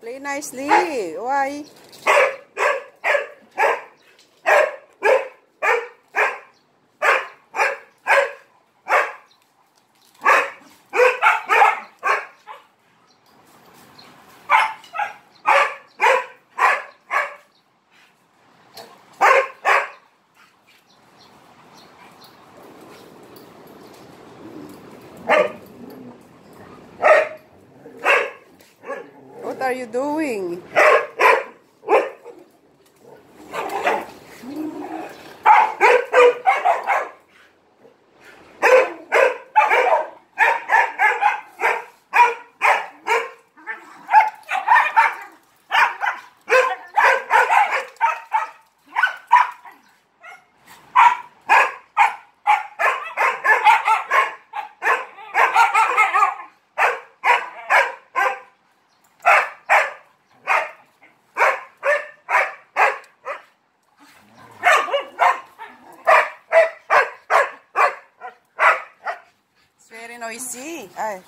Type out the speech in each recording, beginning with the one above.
Play nicely. Why? Are you doing? Não, e se... Ah. É.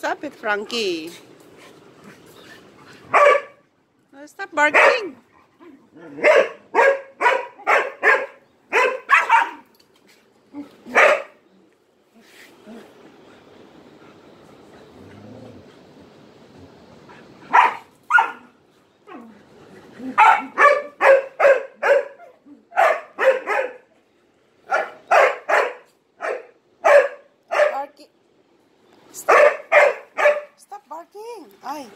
Stop it, Frankie. No, stop barking. Stop ơi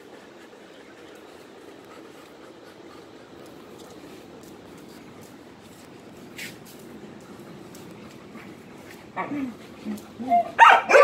Mm-hmm. Ừ.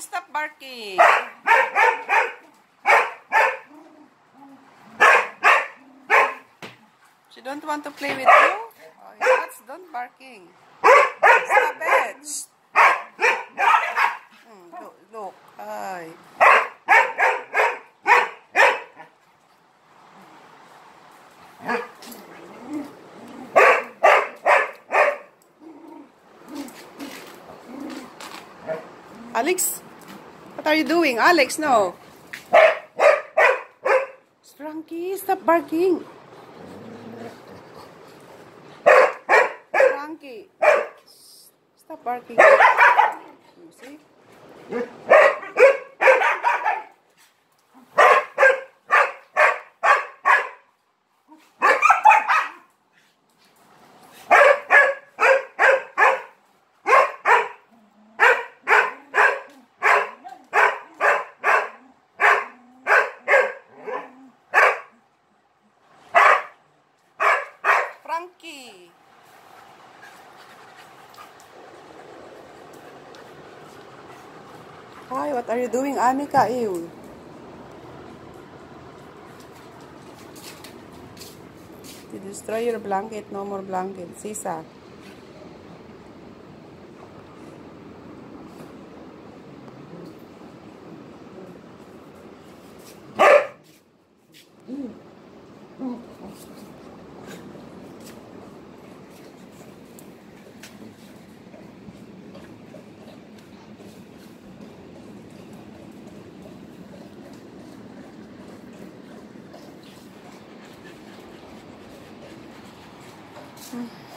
Ay. barking. She don't want to play with you? Oh, that's don't barking. Stop it. Look, hmm, look. Ay. Alex, what are you doing? Alex, no. Frankie, stop barking. Frankie, stop barking. You see? Frankie. Hi, what are you doing, Anika? Ew. You destroy your blanket, no more blanket. Sisa. Mm.